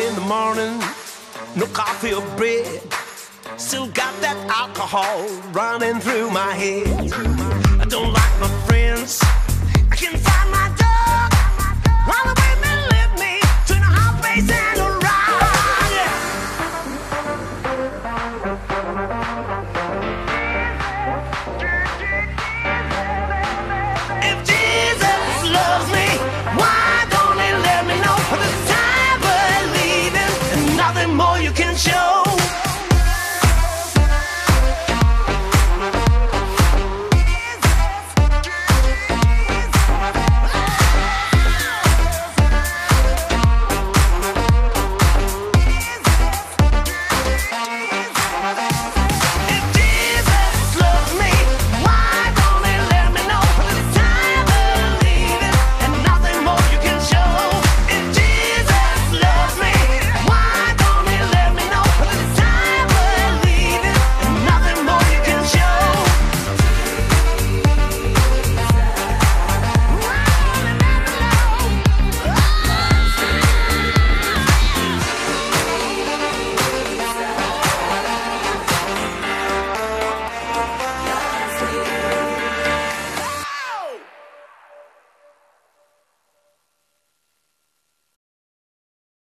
in the morning, no coffee or bread. Still got that alcohol running through my head. more you can show.